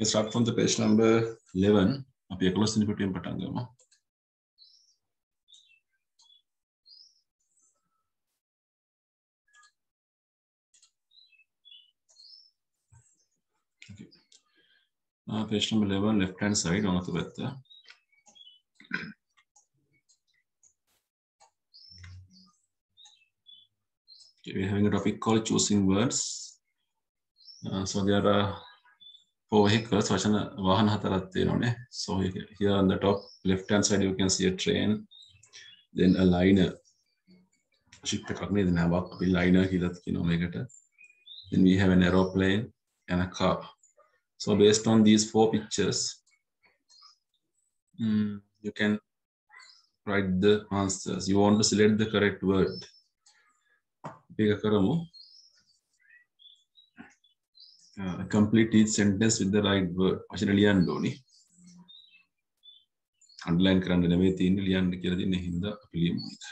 You start from the page number 11. අපේ 11 වෙනි පිටුවෙන් පටන් ගමු. Uh, page number 11, left hand side, on the left. Okay, we're having a topic called choosing words. Uh, so there are four curves vahana hatarak thiyenonae so here on the top left hand side you can see a train then a liner ship එකක් නේද නැවක් අපි liner කියලා කියනවා මේකට then we have an aeroplane and a car so based on these four pictures mm, you can write the answers you want to select the correct word pick a karamu uh, complete each sentence with the right word වචන ලියන්න ඕනි අන්ඩලයින් කරන්න නෙවෙයි තියෙන්නේ ලියන්න කියලා දෙන හින්දා අපි ලියමු ඒක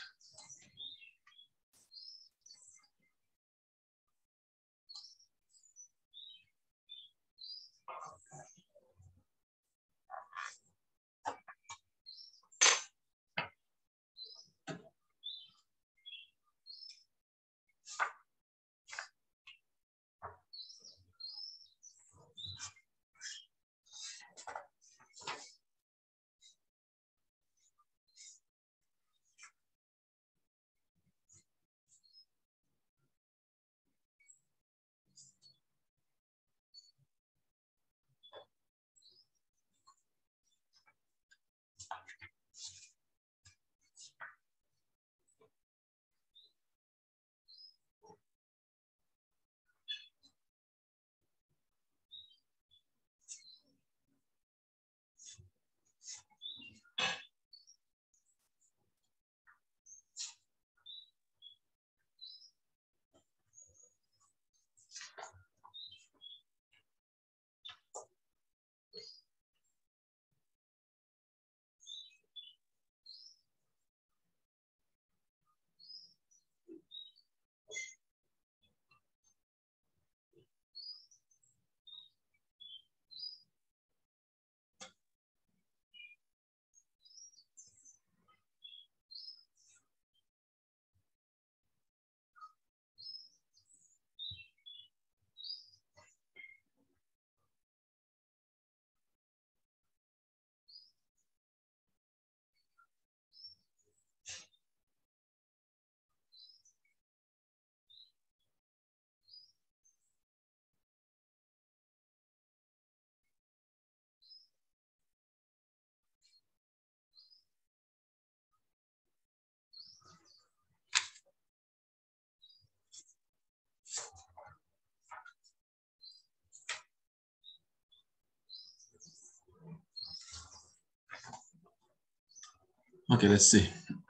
Okay, let's see.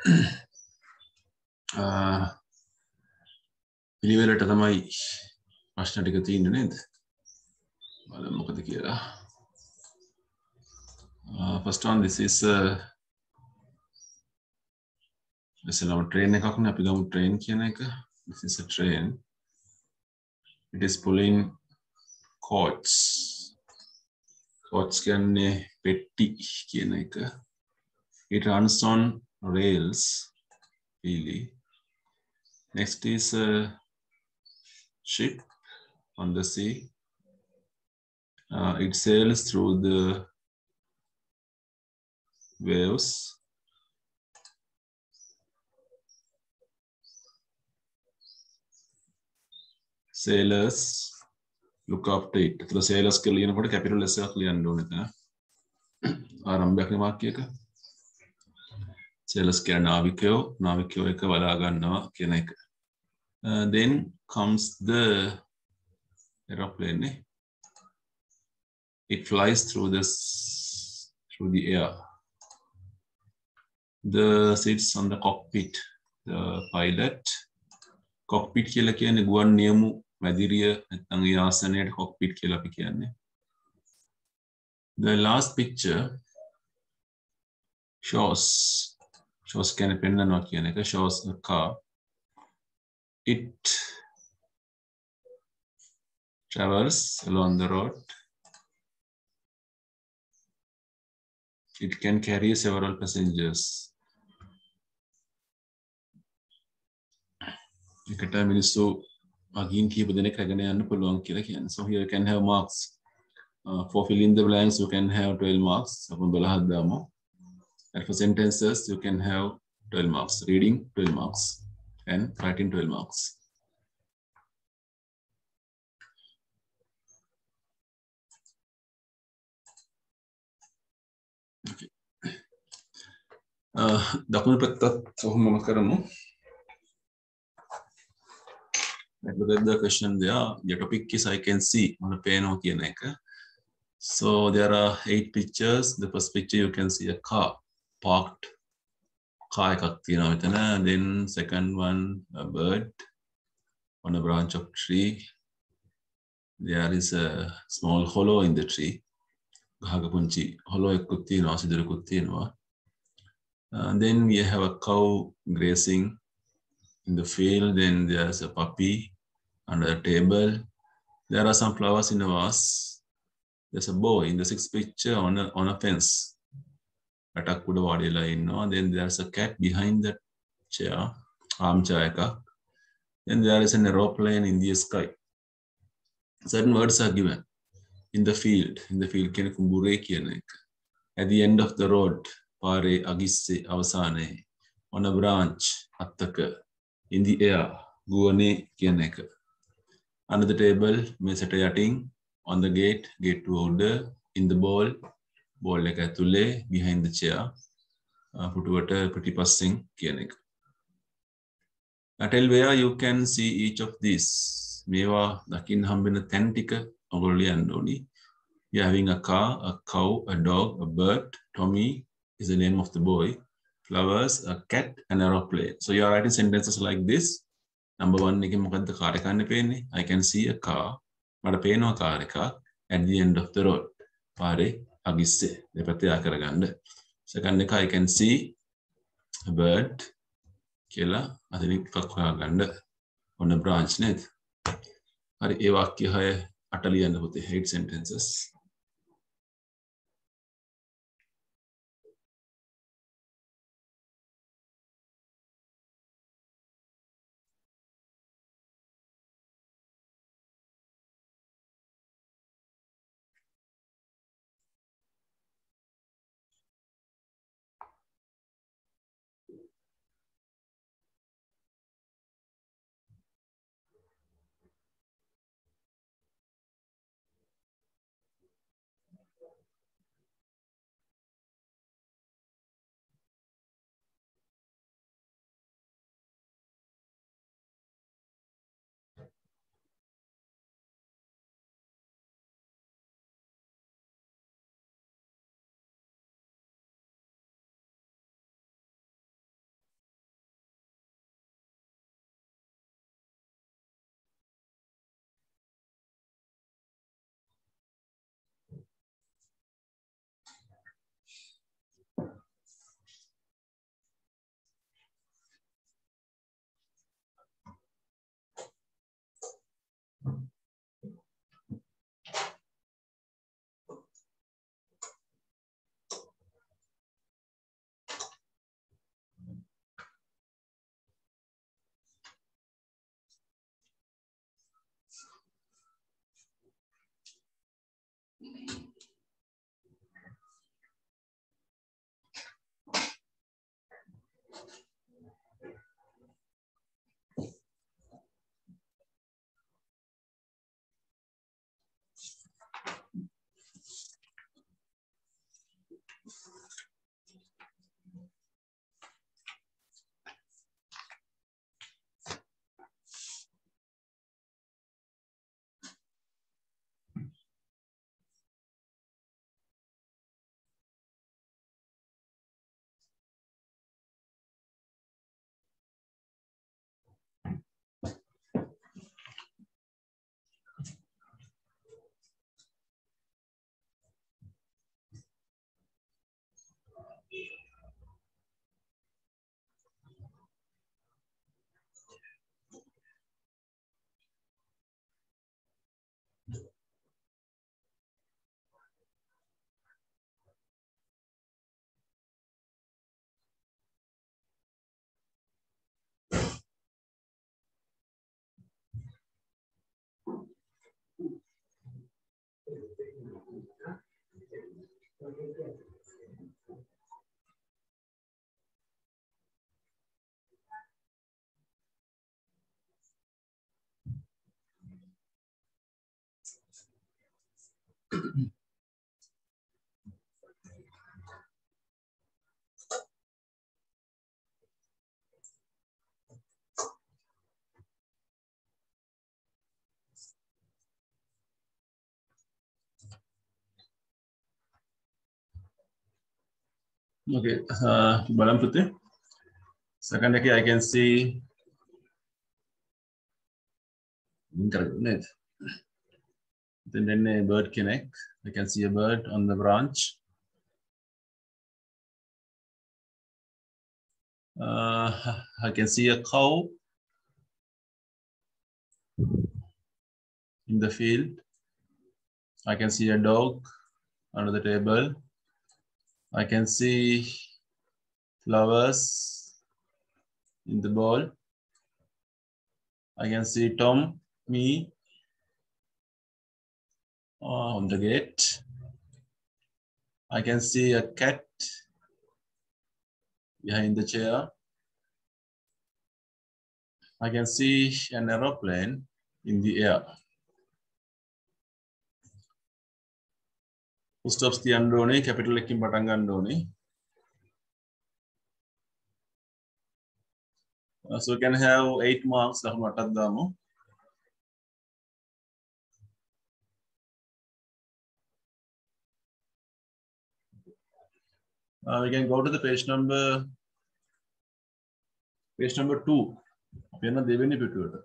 Uh, පිළිවෙලට තමයි ප්‍රශ්න ටික තියෙන්නේ නේද? බලමු මොකද කියලා. Uh, first one this is ඉස්සෙල්ලාම uh, train එකක් නේ අපි ගමු train කියන එක. This is a train. It is pulling coach. coach කියන්නේ පෙට්ටි කියන එක. It runs on Rails, really. Next is a ship on the sea. Uh, it sails through the waves. Sailors look after it. The sailors clean අපට capital S එකක් ලියන්න ඕනේ එතන. ආරම්භයක් නේ වාක්‍යයක. Sellers කියන නාවිකයෝ නාවිකයෝ එක වලාගන්නවා කියන එක දෙන් කම්ස්ද එරපලන්නේ it flies through this through the air the sits on the cockpit the pilot cockpit කියලා කියන්නේ ගුවන් නියමු මැදිරිය නැත්නම් ඒ ආසනයට cockpit කියලා අපි කියන්නේ the last picture shows ශෝස්කැන පෙන්න්නනවා shows a car. it travels along the road it can carry several passengers so here you can have marks uh, for filling the blanks you can have 12 marks and for sentences, you can have 12 marks, reading 12 marks and writing 12 marks. Okay. Uh, පැත්තත් look at the question there. The topic is I can see on the pane So there are eight pictures. The first picture you can see a car parked car එකක් then second one a bird on a branch of tree there is a small hollow in the tree ගහක hollow එකකුත් තියෙනවා සිදුරකුත් තියෙනවා and uh, then we have a cow grazing in the field then there's a puppy under the table there are some flowers in a vase there's a boy in the sixth picture on a, on a fence රටක් උඩ වඩලා ඉන්නවා දෙන් දර්ස කැට් බිහයින්ද චයා ආම්චා එකක් then there is an aeroplane in the sky certain words are given in the field in the field කියන කුඹුරේ කියන එක at the end of the road පාරේ අගිස්සේ අවසානයේ on a branch අත්තක in the air ගුවනේ කියන එක under the table මේසට යටින් on the gate gate to order in the ball ball එක ඇතුලේ බිහින්දචයා පුටුවට පිටිපස්සෙන් කියන එක ඇටල්වයා යුකන් each of these මේවා දකිින් හම්බෙන තැන් ටික ඔගොල්ලියන්න ඕනි you having a car a cow a dog a bird Tommy is the name of the boy flowers a cat an aeroplane so you are writing sentences like this number one එක මොකක්ද කාරකන්න පේන්නේ I can see a car මට පේනවා කාර එකක් at the end of the road පාරේ අගිස්සේ දෙපැත්තේ යා කරගන්න සකන්න එක I can see a bird කියලා අදින් එකක් හොයාගන්න ඔන්න branch නේද හරි ඒ වාක්‍ය හය අට ලියන්න පුතේ eight sentences Okay, uh, Balam Prati. Second, I can see. Then, then a bird connect. I can see a bird on the branch. Uh, I can see a cow in the field. I can see a dog under the table. I can see flowers in the bowl. I can see Tom, me uh, on the gate. I can see a cat behind the chair. I can see an aeroplane in the air. ස්ටොප්ස් තියන්න ඕනේ capital එකකින් පටන් ගන්න ඕනේ Uh, so we can have eight marks ලකුණු අටක් දාමු Uh, we can go to the page number page number 2 අපි යන දෙවෙනි පිටුවට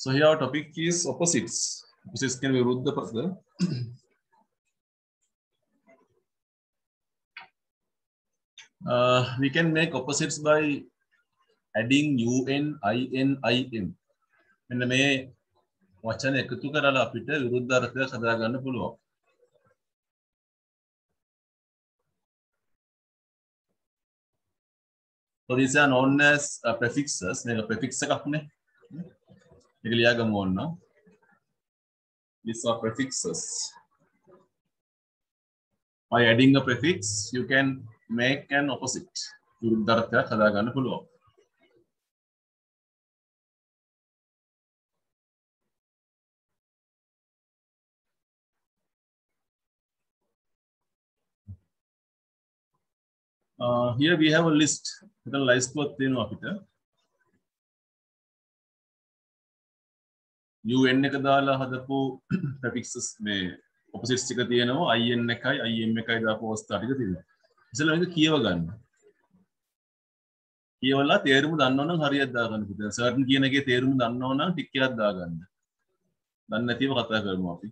So here our topic is opposites. Opposites can be the further. Uh, we can make opposites by adding U N N I un, in, im. මෙන්න මේ වචන එකතු කරලා අපිට විරුද්ධ අර්ථයක් හදාගන්න පුළුවන්. So these are known as uh, prefixes. මේක prefix එකක්නේ. ඒක ලියාගමු ඕන්න. List of prefixes. By adding a prefix, you can make an opposite. විරුද්ධාර්ථයක් හදාගන්න පුළුවන්. Uh, here we have a list. මෙතන ලයිස්ට් එකක් තියෙනවා අපිට. යුවෙන් එක දාලා හදපු ටැපික්සස් මේ ඔපසිස්ටික තියෙනවා අයිෙන් එකයි අයිම් එකයි දාපු අවස්ථාටික තිබ ඉසල එක කියව ගන්න කියවලා තේරුම දන්නවන හරියත්දාගන්න පුත සර්ටන් කියනගේ තේරුම් දන්නවන ටික්කලත්දාගන්න දන්න ඇතිව කතා කරමු අපි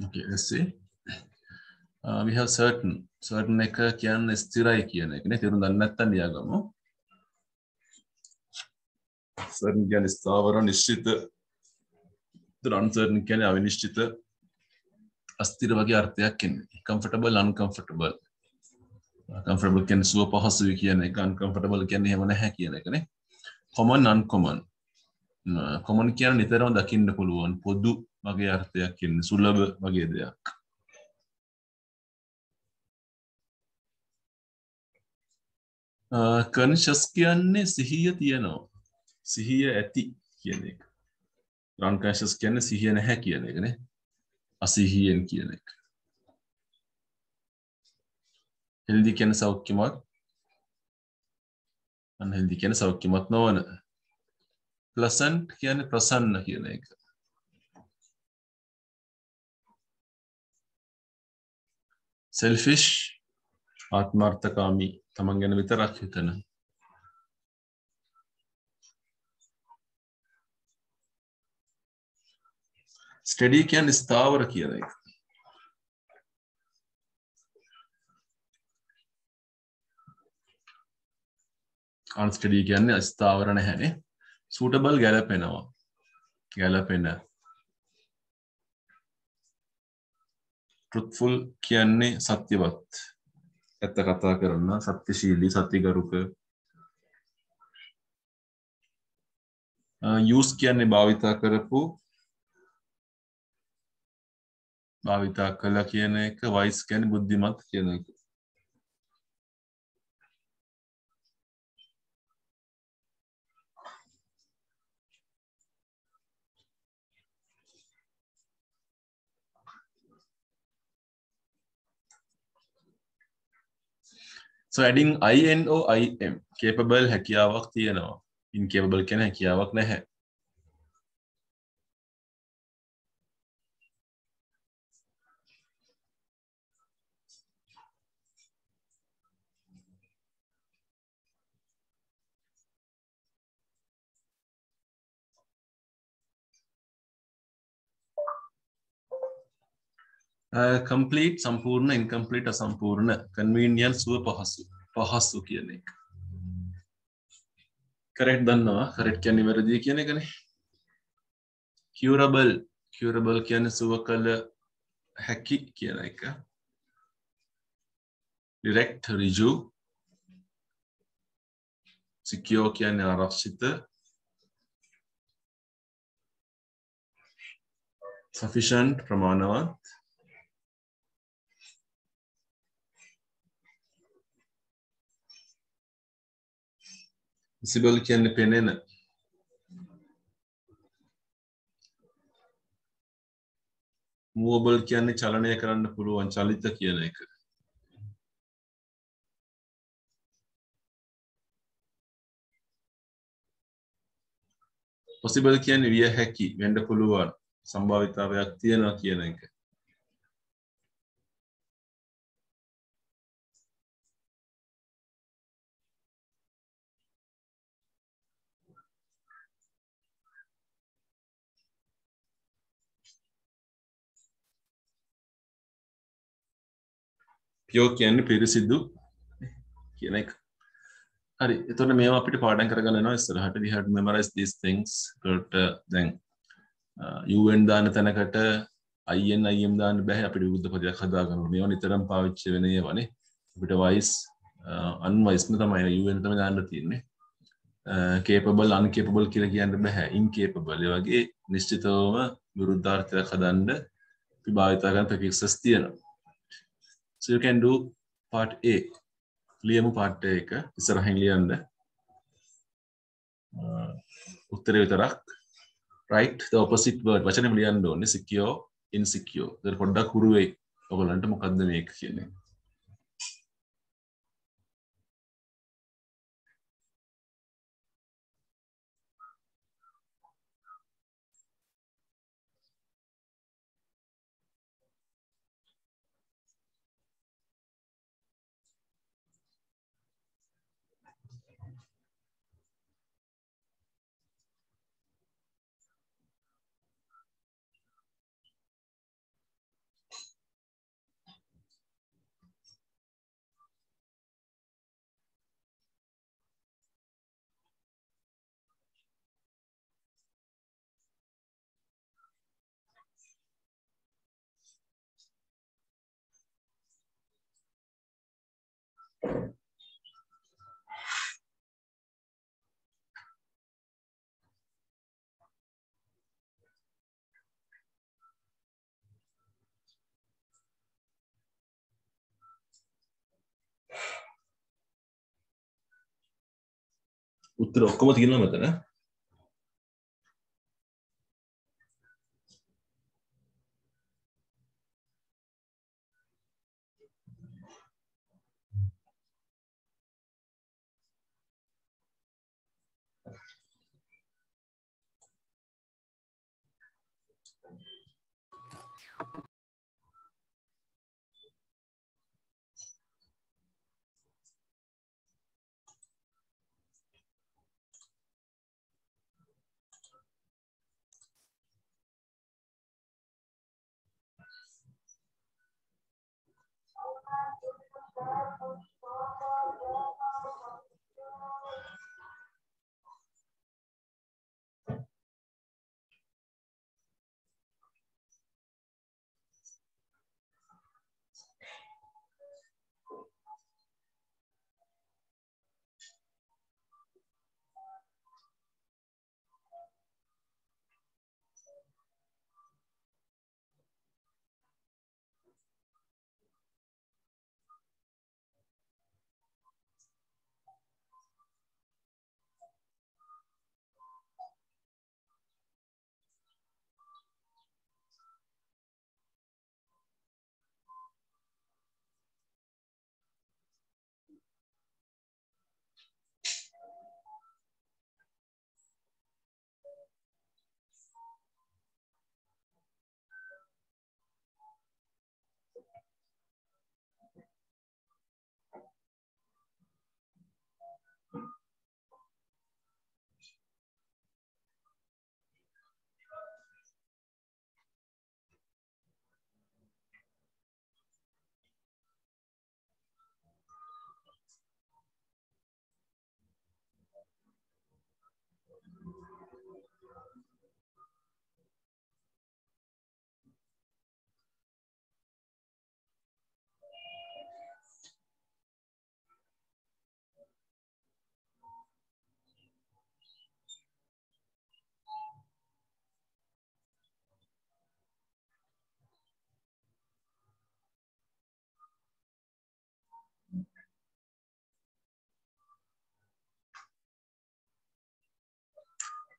Okay, let's see. Uh, we have certain. Certain එක කියන්නේ ස්ථිරයි කියන එකනේ. තේරුම් ගන්න නැත්නම් ලියාගමු. certain කියන්නේ ස්ථාවර නිශ්චිත. then uncertain කියන්නේ අවිනිශ්චිත අස්ථිර වගේ අර්ථයක් එන්නේ. comfortable uncomfortable. Uh, comfortable කියන්නේ සුව පහසුයි කියන එක uncomfortable කියන්නේ එහෙම නැහැ කියන එකනේ. common uncommon කොමන් කියන නිතරම දකින්න පුළුවන් පොදු මගේ අර්ථයක් කියන්න සුල්ලබ වගේ දෙයක් කන්ශස් කියන්නේ සිහිය තියනවා සිහිය ඇති කියන එක රන්කශස් කියන්න සිහිය නැහැ කියන එකන අසිහියෙන් කියන එක හෙල්දි කියන සෞඛ්‍යමත් අන්හෙල්දි කියන සෞඛ්‍යමත් නොවන ප්ලසන්ට් කියන්නේ ප්‍රසන්න කියන එක. සෙල්ෆිෂ් ආත්මార్థකාමී තමන් ගැන විතරක් හිතන. ස්ටඩී කියන්නේ ස්ථාවර කියන එක. අන්ස්ටඩී කියන්නේ ස්ථාවර නැහැනේ සුටබල් ගැලපෙනවා ගැලපෙන ටෘත්ෆුල් කියන්නේ සත්‍යවත් ඇත්ත කතා කරන්න සත්‍යශීලී සතිගරුක යස් uh, කියන්නේ භාවිතා කරපු භාවිතා කලා කියන එක වයිස් කැන බුද්ධිමත් කියන එක so adding i and o i m capable හැකියාවක් තියෙනවා incapable කෙන හැකියාවක් නැහැ කම්පලීට් සම්පූර්ණ ඉන්කම්පලීට සම්පූර්ණ කන්වීනියන් සුව පහසු පහස්සු කියන එක කරෙට් දන්නවා කරෙට් කියන්න වැරදි කියන එකන කියරබල් කියරබල් කියන සුව කල හැකි කියන එක ඩිරෙක්ට රිජු සිකයෝ කියන්නේ ආරක්ෂිත සෆිෂන්් ප්‍රමාණවත් සිබලු කියන්න පෙනෙන මෝබල් කියන්නේ චලනය කරන්න පුළුවන් චලිත කියන එක පොසිබල් කියන්නේ විය හැකි වෙන්ඩ පුළුවන් සම්භාවිතාවයක් තියෙනවා කියන එක පියෝ කියන්නේ පිරිසිදු කියන එක හරි එතුන මේ අපිට පාඩන් කරගන්නවා ස්රහට විහට මෙමරස් these things ට uh, දැන් යුවෙන් uh, දාන තැනකට අයිෙන් අයම් දාන්න බැහ අපිට බුද්ධ පතියක් හදාගන්න මේවා නිතරම් පාවිච්චි වනය වනේ අපිට වයිස් අන්වයිස්ම uh, තමයි යුවෙන්ටම දාන්න තියන්නේ කේපබල් අන්කේපබල් කියල කියන්න බැහැ ඉන් කේපබල වගේ නිශ්චිතවම විරුද්ධාර්ථයක් හදන්ඩ පිභාවිතාගන්න පැකික්සස් තියෙනවා So you can do part A. ලියමු පාට් එක ඉස්සරහින් ලියන්න. Uh, උත්තරේ විතරක් right the opposite word වචනේම ලියන්න ඕනේ secure insecure. ඒක පොඩ්ඩක් හුරු වෙයි. ඔයගොල්ලන්ට මොකද්ද මේක කියන්නේ? उत्तर ఒక్కమొత్త కిలోమీటరా Thank you.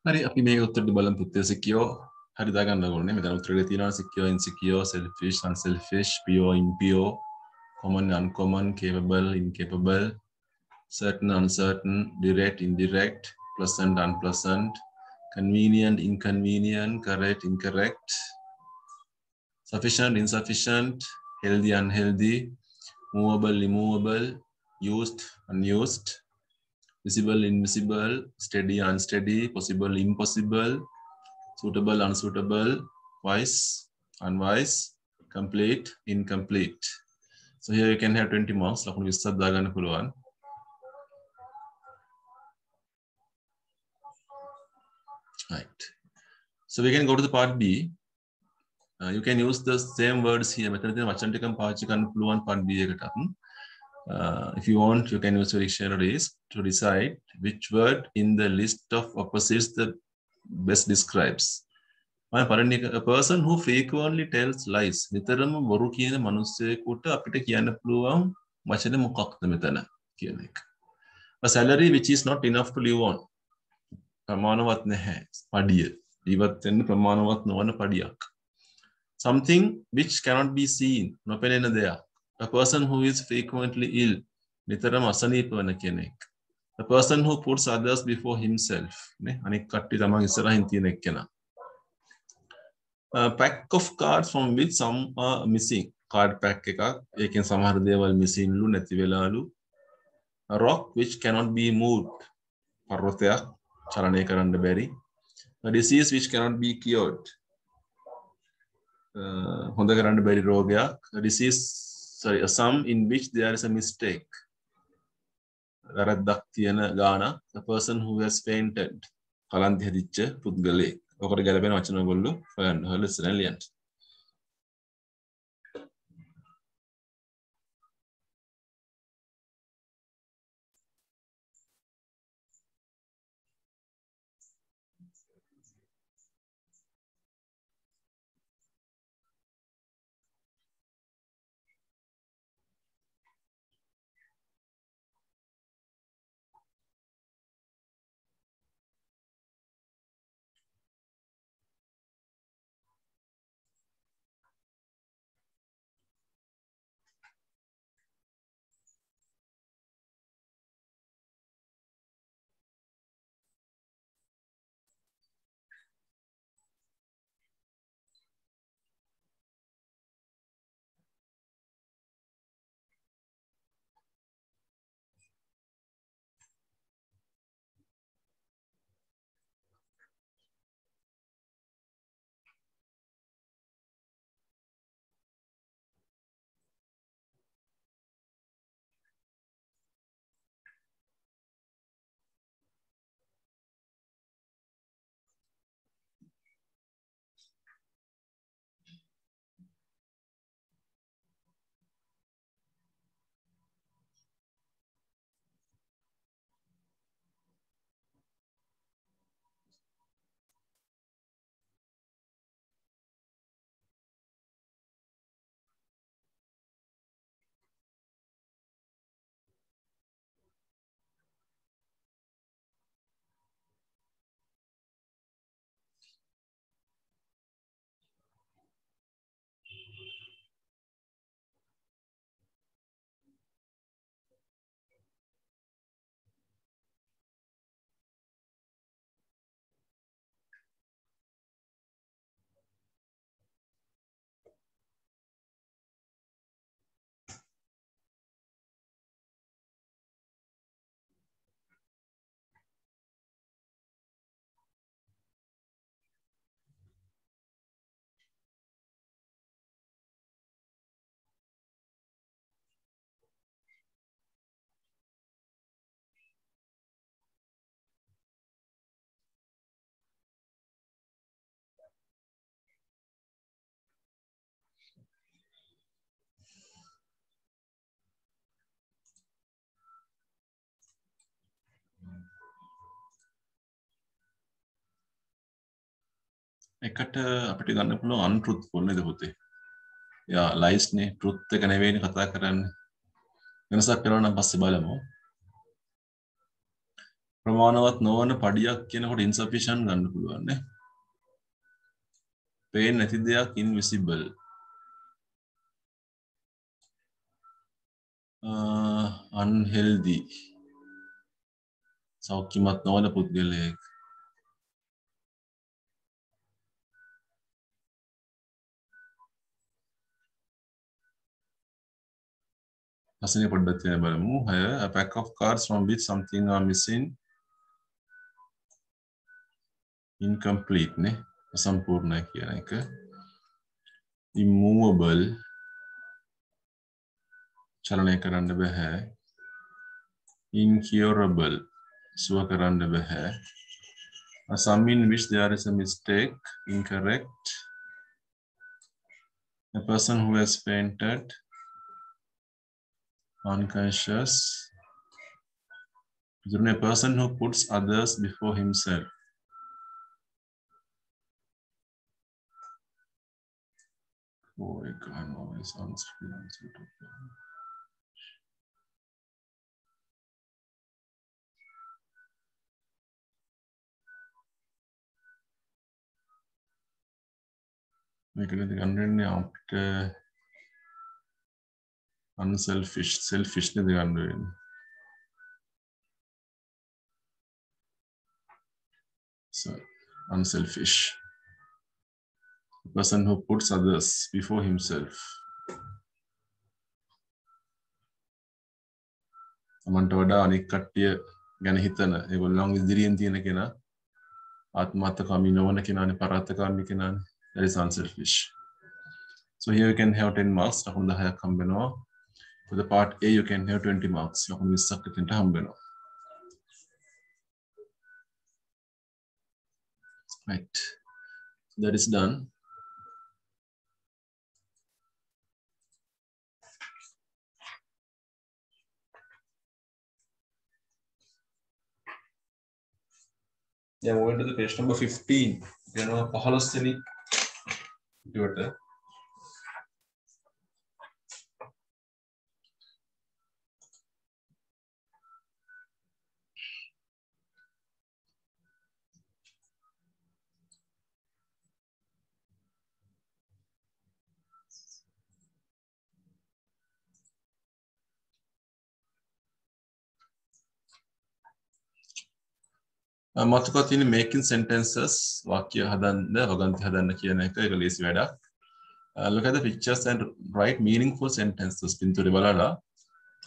හරි අපි මේ උත්තර බලම් පුත්තය සිකියෝ හරි දාගන්නගන මෙතන උත්‍රග තියෙනවා secure insecure selfish unselfish pure impure common uncommon capable incapable certain uncertain direct indirect pleasant unpleasant convenient inconvenient correct incorrect sufficient insufficient healthy unhealthy movable immovable used unused visible, invisible, steady, unsteady, possible, impossible, suitable, unsuitable, wise, unwise, complete, incomplete. So here you can have 20 marks. ලකුණු 20ක් දාගන්න පුළුවන්. Right. So we can go to the part B. Uh, you can use the same words here. මෙතන තියෙන වචන ටිකම part B Uh, if you want, you can use your dictionaries to decide which word in the list of opposites the best describes. a person who frequently tells lies. නිතරම බොරු කියන මනුස්සයෙකුට අපිට කියන්න පුළුවන් වචන මොකක්ද මෙතන කියන එක. A salary which is not enough to live on. ප්‍රමාණවත් නැහැ. පඩිය. ජීවත් වෙන්න ප්‍රමාණවත් නොවන පඩියක්. Something which cannot be seen. නොපෙනෙන දෙයක්. a person who is frequently ill නිතරම අසනීප වන කෙනෙක් a person who puts others before himself නේ අනෙක් කට්ටිය තමන් ඉස්සරහින් තියෙන එක්කෙනා a uh, pack of cards from which some are missing card pack එකක් ඒකෙන් සමහර දේවල් මිසින්ලු නැති වෙලාලු a rock which cannot be moved පර්වතයක් චලනය කරන්න බැරි a disease which cannot be cured uh, හොඳ කරන්න බැරි රෝගයක් disease sorry a sum in which there is a mistake වැරද්දක් තියෙන ගානක් a person who has fainted කලන්ති හැදිච්ච පුද්ගලයෙක් ඔකට ගැලපෙන වචන ඔයගොල්ලෝ හොයන්න හොයලා ඉස්සරහින් ලියන්න එකට අපිට ගන්න පුළුව අන්ටෘත් පොල්ලද හොතේ යා ලයිස්නේ ටෘත් එක නැවෙන කතා කරන්න වෙනසක් කරවන පස්ස බලමු ප්‍රමාණවත් නොවන පඩියක් කියනකොට ඉන්සපිෂන් ගන්න පුළුවන්න පේෙන් නැති දෙයක් ඉන්විසිබල් අන්හෙල්දී සෞඛ්‍යමත් නොවන පුද්ගලයෙක් అసహ్యపడ్డతే బలము higher a pack of cards from which something are missing incomplete ne असंपूर्ण किया है कि immovable චලනය කරන්න බැහැ incurable සුව කරන්න බැහැ a sum in which there is a mistake incorrect a person who has fainted unconscious a person who puts others before himself oh, I'm always on screen, can screen. මේකට ගන්නන්නේ අපිට අන්සෙල්ෆිෂ් selfish නේද ගන්න වෙන්නේ so unselfish the person who puts others before himself තමන්ට වඩා අනික් කට්ටිය ගැන හිතන ඒගොල්ලන් ඉදිරියෙන් තියෙන කෙනා ආත්මාර්ථකාමී නොවන කෙනානේ පරාර්ථකාමී කෙනානේ that is unselfish so here we can have 10 marks ලකුණු 10ක් හම්බ වෙනවා For the part A, you can have 20 marks. can 20ක් එතනට හම්බ වෙනවා. Right. So that is done. Yeah, moving to the page number 15. You know, පහලොස්වෙනි පිටුවට මතක තින මේකින් සෙන්ටන්සස් වාක්‍ය හදන්න රගන්ති හදන්න කියන එක එක ලේසි වැඩක් ලොකද pictures right meaning for sentences පින්තුරි බලලා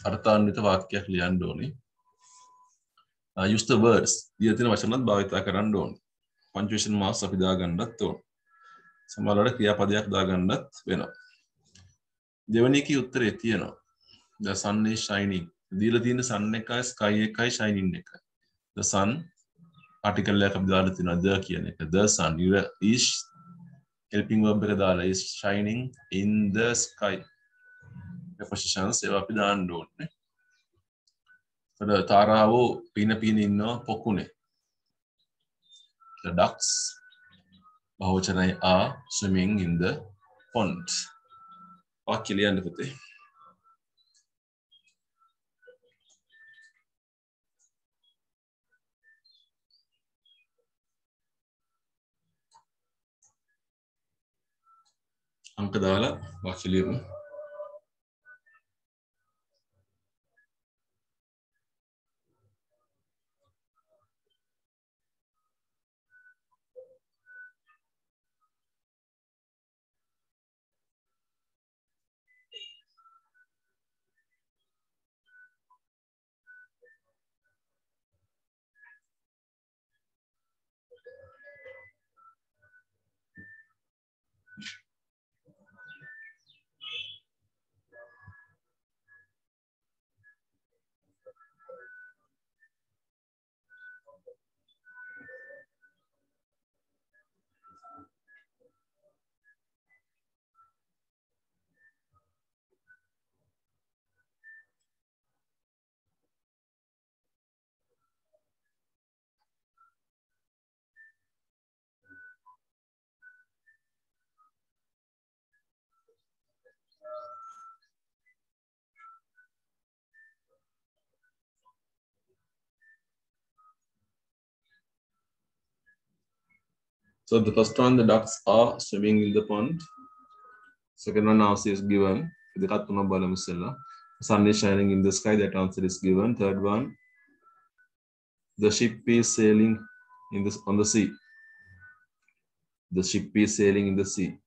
අර්ථාන්විත වාක්‍යයක් ලියන් ඕනි යුස්ත වර්ස් දියතින වශනත් භාවිතා කරන්න ඕන් පංචවේෂන් මාස් අපිදා ගණ්ඩත් ඕන් සමලට ක්‍රියාපදයක් දාගන්නත් වෙනවා දෙවනික උත්තරේ තියෙනවා ද සන්නේ ශයිනිින් දීල තියෙන සන්න එකයි ස්කයි එකයි ශයිනින් එකයි ද සන් අටිකල්ලයක් අපිදාට තින ද කියන එක ද සන්ර ඊශ් හෙල්පිං වබ් එක දාලා ශයිනිං ඉන්ද ස්කයි පශිෂන් සේව අපි දාන්න ඕන්න තාරාවෝ පින පින ඉන්නවා පොකුණේ ducks බහෝචනයි ආ swimming in the pond වා කියලියන්න පුතේ අංක දාලා වාක්‍ය ලියමු So the first one, the ducks are swimming in the pond. Second one answer is given. The sun is shining in the sky. That answer is given. Third one, the ship is sailing in this on the sea. The ship is sailing in the sea.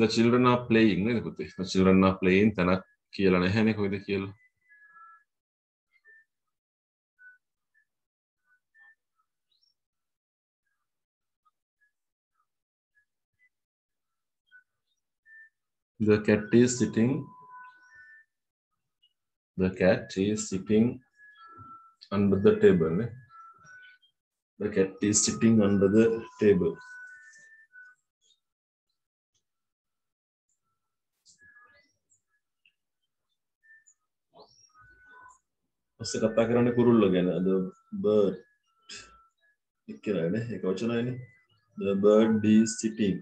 the children are playing නේද පුතේ the children are playing තැනක් කියලා නැහැනේ කොහෙද කියලා the cat is sitting the cat is sitting under the table the cat is sitting under the table ඔස්ස කතා කරන්න කුරුල්ල ගැන ද බර් එක්කරන එක වචනයන බර්ඩ් සිටිං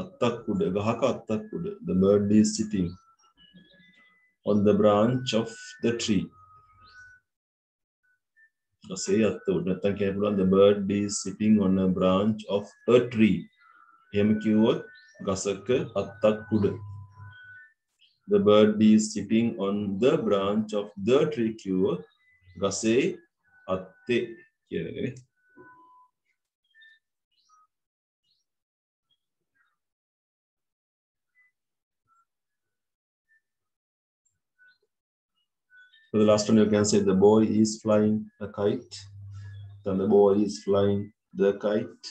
අත්තක් උඩ ගහක අත්තක් උඩ the bird is sitting on the branch of the tree අසේ අත්ත උඩ නැත්තම් කියන්න පුළුවන් the bird is sitting on a branch of a tree එහෙම කිව්වොත් ගසක අත්තක් උඩ The bird is sitting on the branch of the tree cure. Gase atte කියන For the last one, you can say the boy is flying a kite. Then the boy is flying the kite.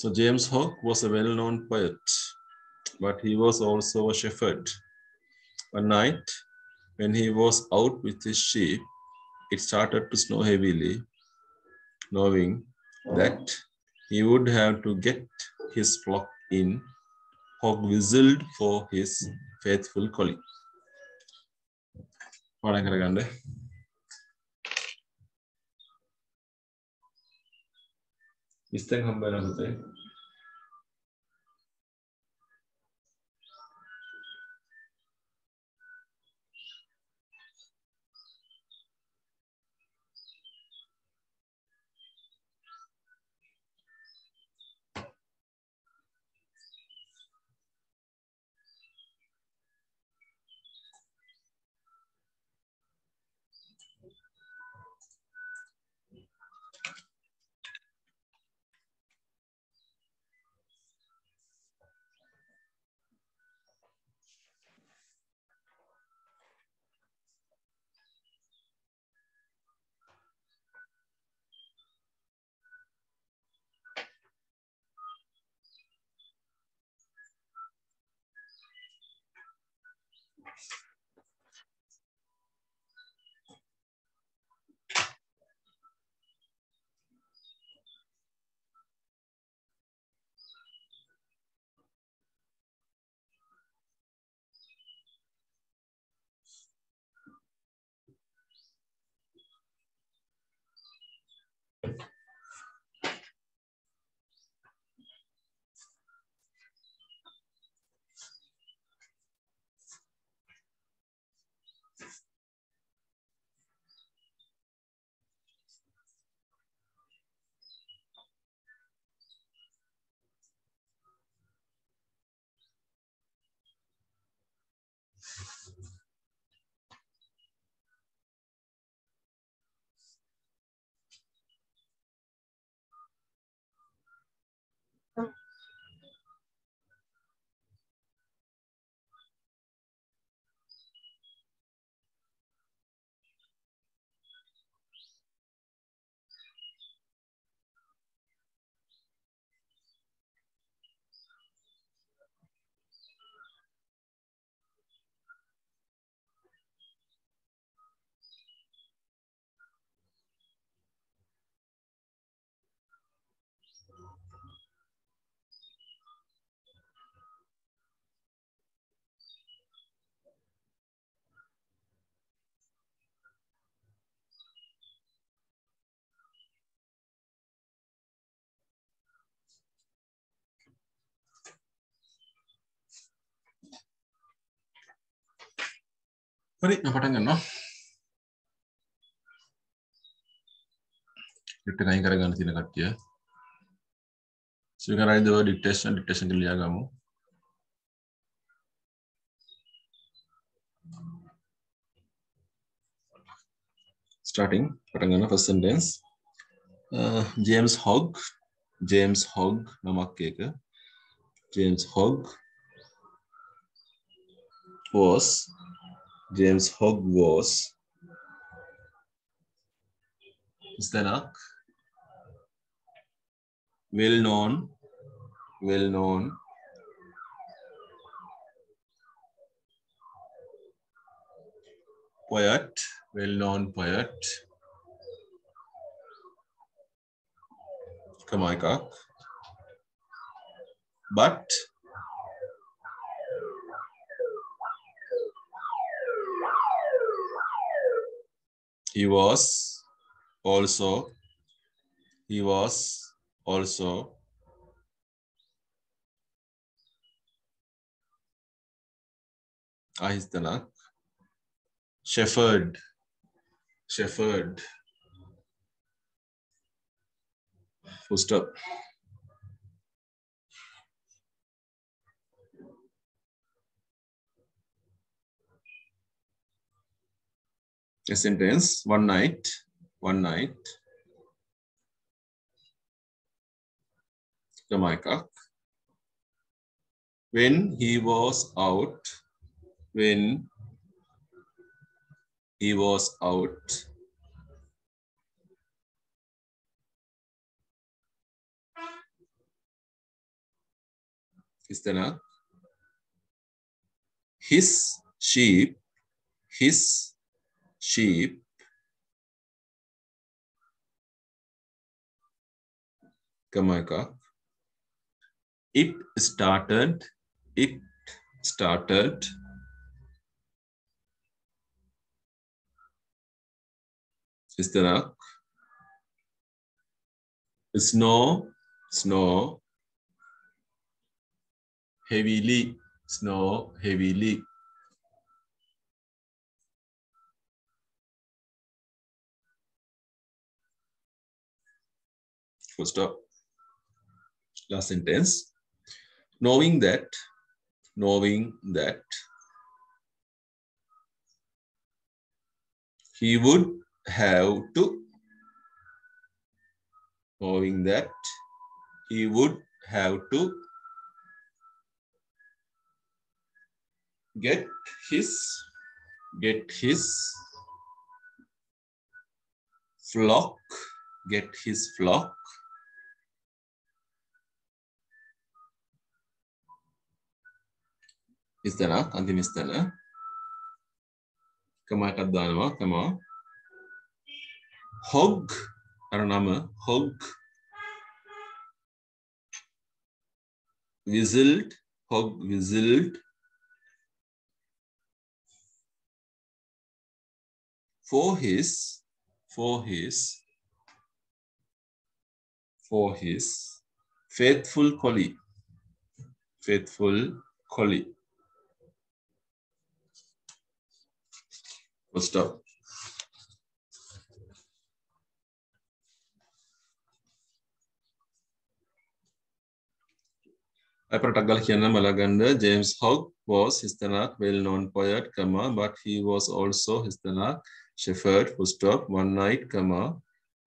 So James Hogg was a well-known poet, but he was also a shepherd. One night, when he was out with his sheep, it started to snow heavily, knowing that he would have to get his flock in, Hogg whistled for his faithful colleague. इस तक हम बना सकते हैं හරි පටන් ගන්නවා ඩිට්ට නයින් කරගන්න තියෙන කට්ටිය සිංහරයි දව ඩික්ටේෂන් ඩික්ටේෂන් කියලා ලියා ගමු starting පටන් ගන්න first sentence uh, James Hogg James Hogg නමක් එක James Hogg was James Hogg was Stanak, well known, well known poet, well known poet, Kamaikak, but he was also he was also Ahistanak shepherd shepherd full stop a sentence, one night, one night, Jamaica, when he was out, when he was out, Is not? his sheep, his sheep Kamakak. It started, it started istarak snow snow heavily snow heavily full stop last sentence knowing that knowing that he would have to knowing that he would have to get his get his flock get his flock ඉස්සරහ අන්තිම ස්ථන කම එකක් දානවා කම හොග් අර නම හොග් විසිල්ට් හොග් විසිල්ට් for his for his for his faithful colleague faithful colleague Let's stop. Malaganda, James Hogg was Histanak, well-known poet, comma, but he was also Histanak shepherd who stopped one night, comma.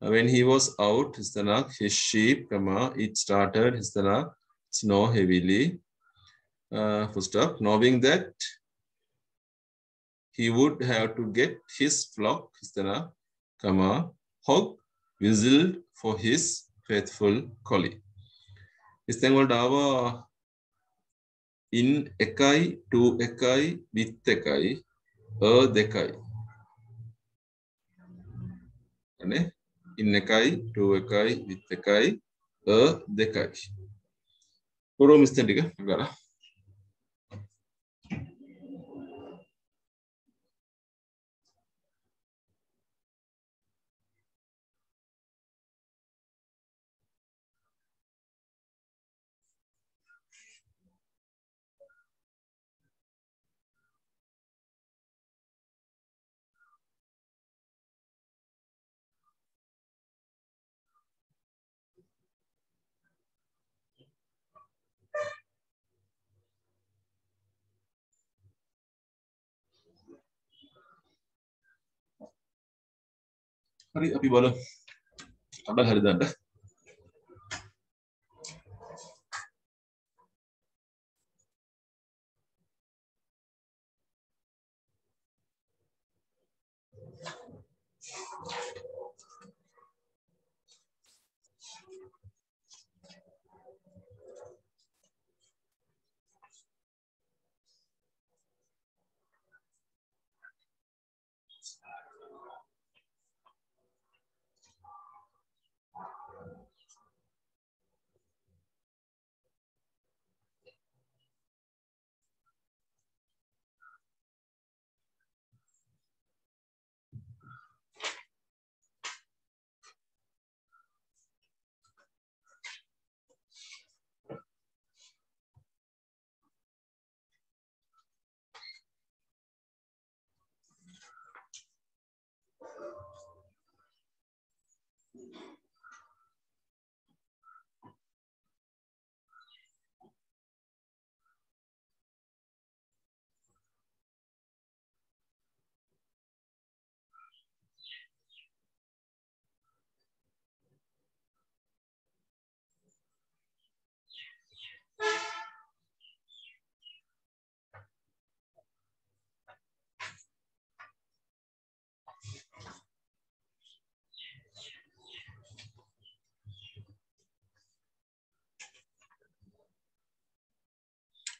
Uh, when he was out, Histanak, his sheep, comma, it started, Histanak, snow heavily, uh, who knowing that he would have to get his flock, Histara, comma, hog, whistled for his faithful collie. ඉස්තැන්වලට ආවා ඉන් එකයි ට එකයි බිත් එකයි අ දෙකයි ඉන්න එකයි ට එකයි විත් එකයි අ දෙකයි පුරෝ මිස්තටික ගලා hari api bola. ada hari dah.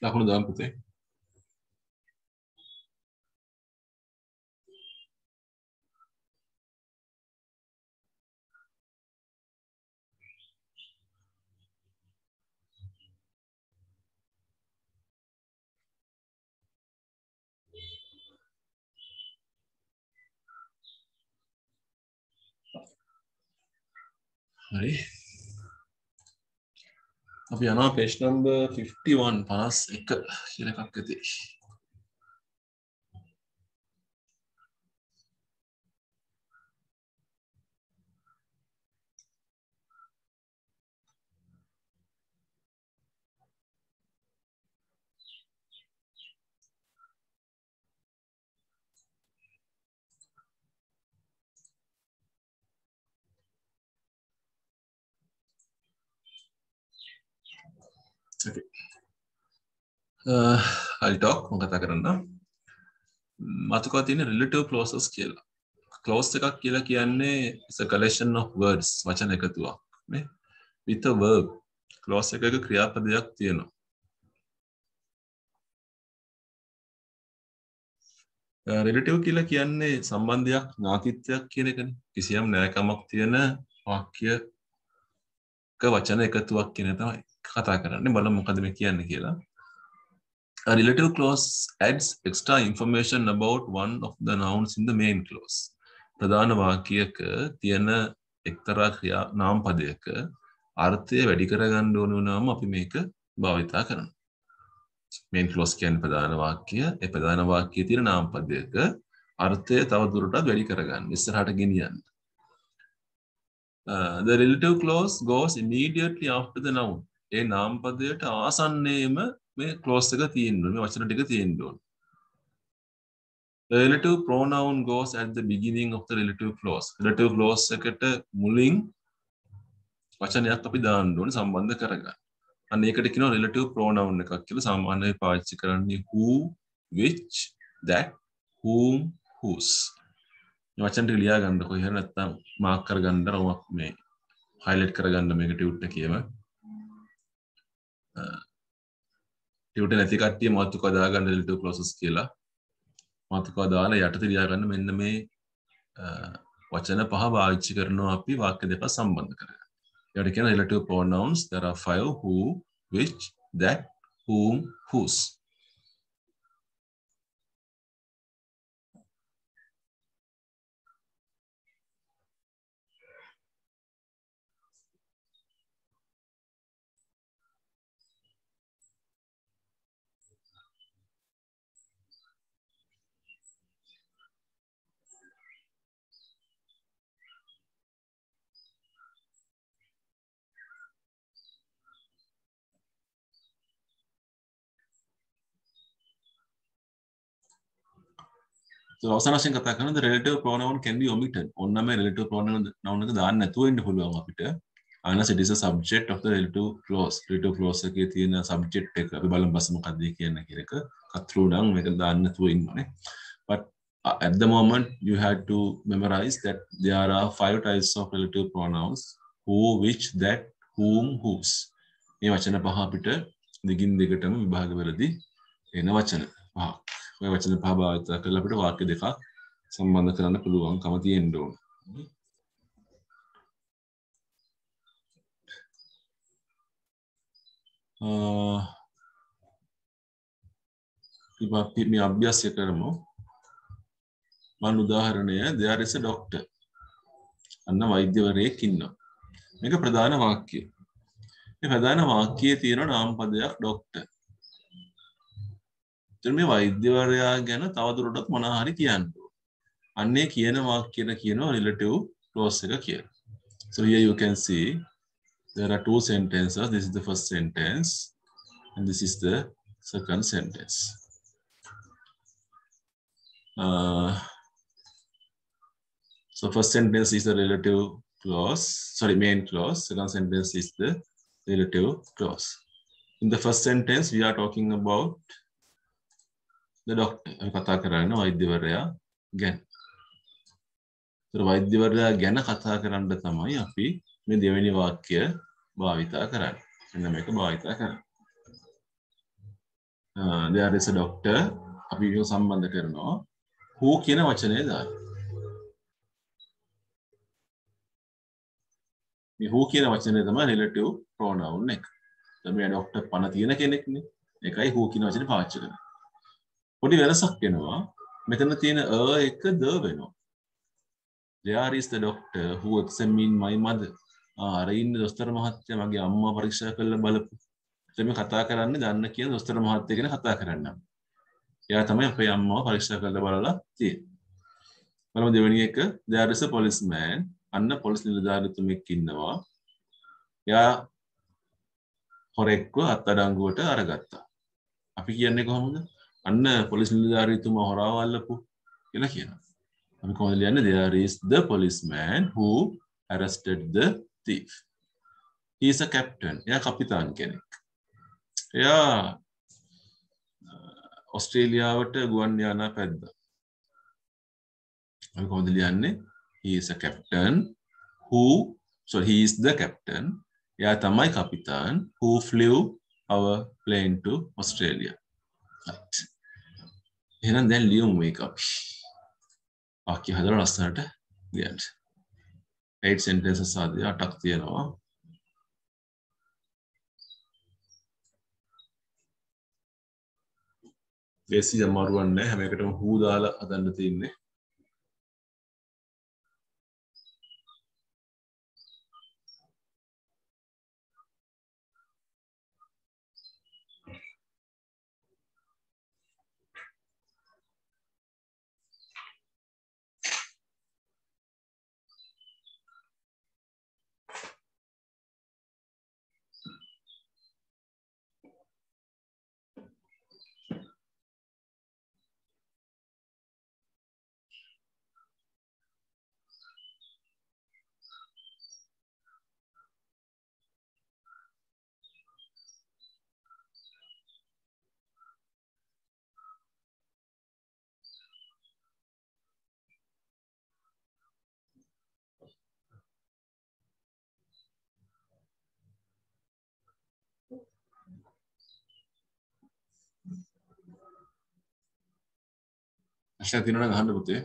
tá rodando que tem. Aí. අපි යනා පේෂ් නම්බ 51 පනස් එක කියලකක් ඇති අල්ටෝක් මොකතා කරන්න මතුකා තියෙන රිලටව ලෝසස් කියලා කලෝස් එකක් කියලා කියන්නේ කලේෂන් of වර්ඩස් වචන එකතුවක් මේ විත වර්බ් කලෝස් එක එක ක්‍රියාපදයක් තියෙනවා රෙඩටව් කියලා කියන්නේ සම්බන්ධයක් ඥාතිත්වයක් කියන එකන කිසියම් නෑකමක් තියෙන වාක්‍යක වචන එකතුවක් කියන තමයි කතා කරන්න බල මොකදම කියන්න කියලා A relative clause adds extra information about one of the nouns in the main clause. ප්‍රධාන වාක්‍යයක තියෙන එක්තරා ක්‍රියා නාම් පදයක අර්ථය වැඩි කරගන්න ඕන වුණාම අපි මේක භාවිතා කරනවා. මේන් ක්ලෝස් කියන්නේ ප්‍රධාන වාක්‍ය. ඒ ප්‍රධාන වාක්‍යයේ තියෙන නාම පදයක අර්ථය තව දුරටත් වැඩි කරගන්න ඉස්සරහට ගෙනියන්න. Uh, the relative clause goes immediately after the noun. ඒ නාම්පදයට ආසන්නේම මේ කලෝස් එක තියෙන්ඩුව මේ වචන ටික තියෙන්ඩුවන් relative pronoun goes at the beginning of the relative clause relative clause එකට මුලින් වචනයක් අපි දාන්න ඕනේ සම්බන්ධ කරගන්න. අන්න ඒකට කියනවා relative pronoun එකක් කියලා සාමාන්‍යයෙන් පාවිච්චි කරන්නේ who, which, that, whom, whose. මේ වචන ටික ලියා ගන්න කොහේ හරි නැත්නම් මාක් කරගන්න රවමක් මේ highlight කරගන්න මේක ටියුට් එකේම. ට නැතිකටිය මත්තු කදාගන්න ලිට පලොසස් කියලා මතුකා දාලා යටත ලියාගන්න මෙන්න මේ වචන පහ භාවිච්චි කරනවා අපි වාක්‍ය දෙක සම්බන්ධ කර යට කියන එලට පෝනවන්ස් දර fire who which that whom whose So අවසානශයෙන් කතා කරනද relative pronoun can be omitted. ඔන්නම relative pronoun noun එක දාන්න නැතුව ඉන්න පුළුවන් අපිට. unless it is a subject of the relative clause. relative clause එකේ තියෙන subject එක අපි බලමු බස් මොකක්ද කියන්නේ කියන එක. කතරු නම් මේක දාන්න නැතුව ඉන්නනේ. But uh, at the moment you had to memorize that there are five types of relative pronouns who, which, that, whom, whose. මේ වචන පහ අපිට දිගින් දිගටම විභාග වෙලදී එන වචන පහක්. මේ වචන පහ භාවිතා කරලා අපිට වාක්‍ය දෙකක් සම්බන්ධ කරන්න පුළුවන්කම තියෙන්න ඕන. අපි මේ අභ්‍යාසය කරමු. මන් උදාහරණය there is a doctor. අන්න වෛද්‍යවරයෙක් ඉන්නවා. මේක ප්‍රධාන වාක්‍යය. මේ ප්‍රධාන වාක්‍යයේ තියෙන නාම පදයක් doctor. එතන මේ වෛද්‍යවරයා ගැන තවදුරටත් මොනහරි කියන්න අන්නේ කියනවා කියන කියනවා relative clause එක කියලා so here you can see there are two sentences this is the first sentence and this is the second sentence uh, so first sentence is the relative clause sorry main clause second sentence is the relative clause in the first sentence we are talking about ඩොක් කතා කරන්න වෛද්‍යවරයා ගැන් වෛද්‍යවරයා ගැන කතා කරන්න තමයි අපි මේ දෙවැනි වාක්‍ය භාවිතා කරන්න එන්න මේක භාවිතා කරන්න දෙයාරෙස ඩොක්ට අපි සම්බන්ධ කරනවා හූ කියන වචනය දාලා හෝ කියන වචනය තම රිලටව් ප්‍රෝනවුන් එක තම ඩොක්ට පණ තියෙන කෙනෙක්න එකයි හෝ කියන වචන පාච්ච කර පොඩි වෙනසක් වෙනවා මෙතන තියෙන අ එක ද වෙනවා there is the doctor who examined my mother අර ඉන්න දොස්තර මහත්තයා මගේ අම්මා පරීක්ෂා කරලා බලපු එතන මේ කතා කරන්නේ දන්න කියන දොස්තර මහත්තයා ගැන කතා කරන්නම් එයා තමයි අපේ අම්මාව පරීක්ෂා කරලා බලලා තියෙන්නේ බලමු දෙවෙනි එක there is a policeman අන්න පොලිස් නිලධාරිතුමෙක් ඉන්නවා එයා හොරෙක්ව අත්අඩංගුවට අරගත්තා අපි කියන්නේ කොහොමද අන්න පොලිස් නිලධාරීතුමා හොරාවල්ලපු කියලා කියනවා. අපි කොහොමද ලියන්නේ there is the policeman who arrested the thief. he is a captain. එයා කපිතාන් කෙනෙක්. එයා ඔස්ට්‍රේලියාවට ගුවන් යානා පැද්දා. අපි කොහොමද ලියන්නේ he is a captain who so he is the captain. එයා තමයි කපිතාන් who flew our plane to Australia. Right. එහෙනම් දැන් ලියමු මේක අපි. වාක්‍ය හදලා ලස්සනට ලියන්න. eight sentences ආදී අටක් තියෙනවා. දේශීය අමාරුවක් නැහැ හැම එකටම හූ දාලා හදන්න තියෙන්නේ. hérna í rauninu hann er úti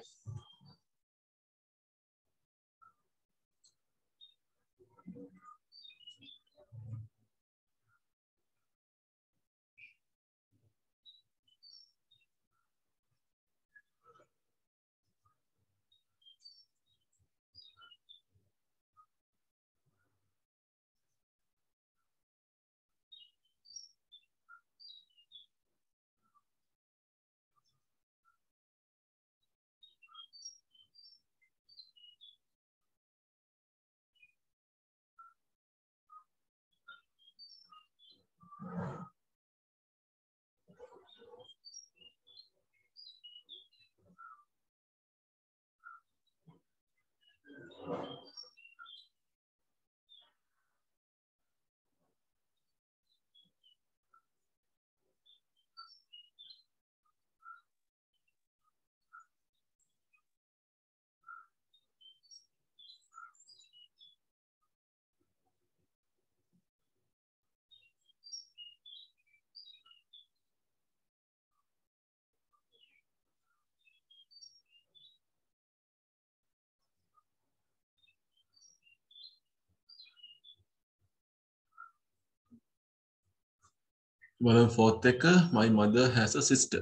බලන් ෆෝත් එක මයි මද හැස සිිස්ට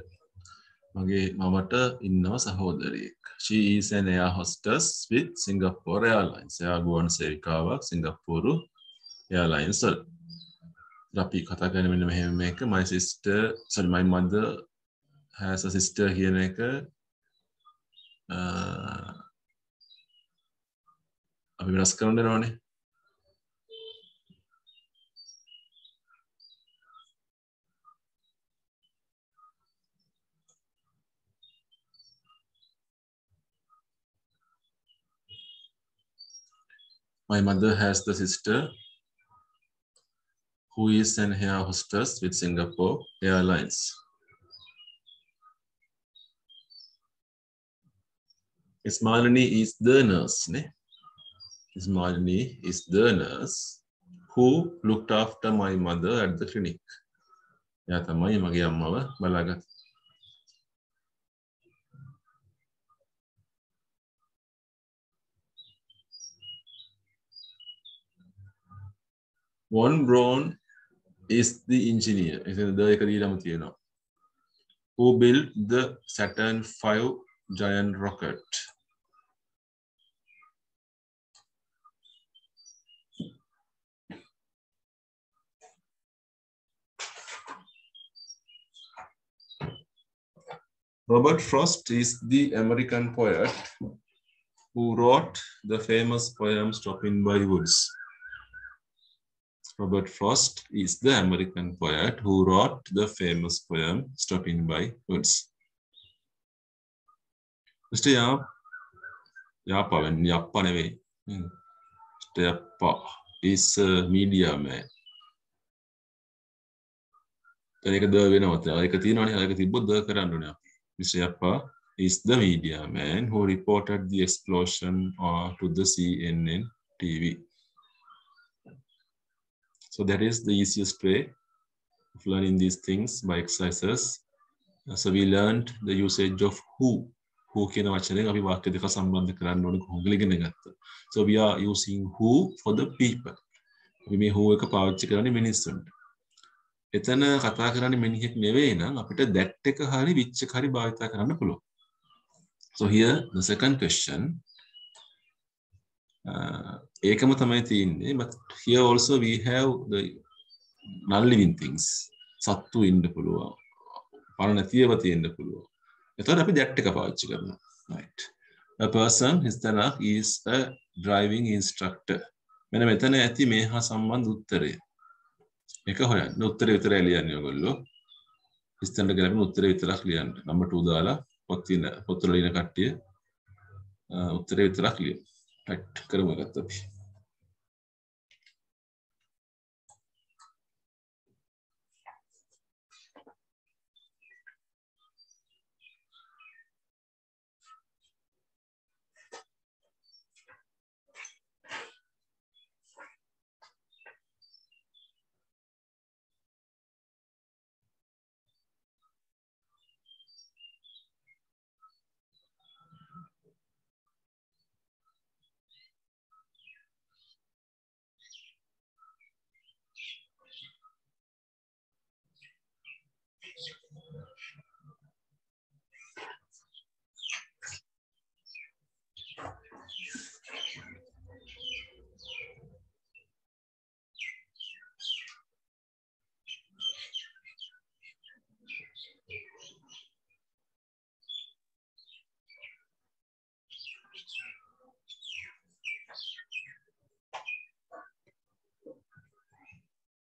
මගේ මමට ඉන්නව සහෝදරයෙක් ශීසනයා හොස්ටස් විත් සිංගප්පෝර යාලයින් සයා ගුවන් සේවිකාවක් සිංගප්පූරු යාලයින්සල් රපි කතා කරනමෙන මෙහෙම එක මයි සිිස්ට සල්මයි මද හැස සිිස්ට කියන එක අපි වෙනස් කරන්න නෝනේ My mother has the sister who is an air hostess with Singapore Airlines. Smalini is the nurse. Ne? Smalini is the nurse who looked after my mother at the clinic. එයා තමයි මගේ අම්මව Von Braun is the engineer. Who built the Saturn V giant rocket? Robert Frost is the American poet who wrote the famous poem Stopping by Woods. Robert Frost is the American poet who wrote the famous poem Stopping by Woods. Mr. Yap, Yappa, when Yappa Neve, hmm. Mr. Yappa is a media man. දැන් ඒක ද වෙනවද? ඒක තියෙනවනේ. ඒක තිබ්බොත් ද කරන්න ඕනේ අපි. Mr. Yappa is the media man who reported the explosion uh, to the CNN TV. So that is the easiest way of learning these things by exercises. So we learned the usage of who. Who කියන වචනයෙන් අපි වාක්‍ය දෙක සම්බන්ධ කරන්න ඕනේ කොහොමද ඉගෙන ගත්තා. So we are using who for the people. අපි මේ who එක පාවිච්චි කරන්නේ මිනිස්සුන්ට. එතන කතා කරන්නේ මිනිහෙක් නෙවෙයි නම් අපිට that එක හරි which එක හරි භාවිත කරන්න පුළුවන්. So here the second question Uh, ඒකම තමයි තියන්නේ but here also we have the non living things සත්තු ඉන්න පුළුවන් පණ නැතිව තියෙන්න පුළුවන් එතකොට අපි that එක පාවිච්චි කරනවා right a person his tanakh is a driving instructor මෙන්න මෙතන ඇති මේ හා සම්බන්ධ උත්තරය එක හොයන්න උත්තරය විතරයි ලියන්නේ ඔයගොල්ලෝ ඉස්තනට ගැලපෙන උත්තරය විතරක් ලියන්න නම්බර් 2 දාලා පොත් තියෙන පොත්වල ඉන කට්ටිය uh, උත්තරය විතරක් ලියන්න ट्रैक करूँगा